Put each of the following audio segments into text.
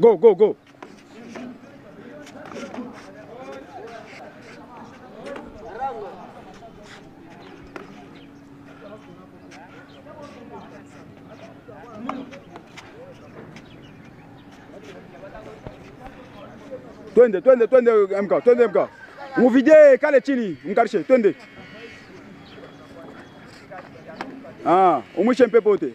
Go, go, go. Twende, twende, twende MK, twende MK. Muvije kale chini, mkarishe, twende. Ah, umwishe mpepo wote.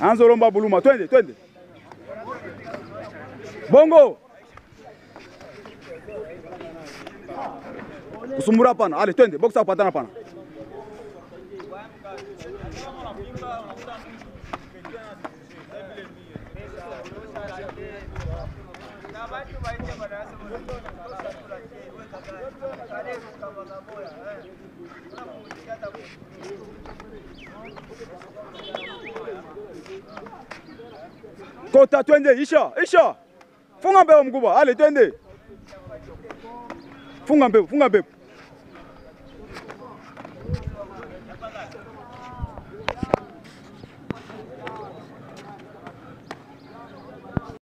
anzolomba buluma twende twende bongo kusumbura pana ale twende bokisa kupatana pana Thank you. kota twende isha isha funga mpepo mkubwa ale twende funga mpepo funga mpepo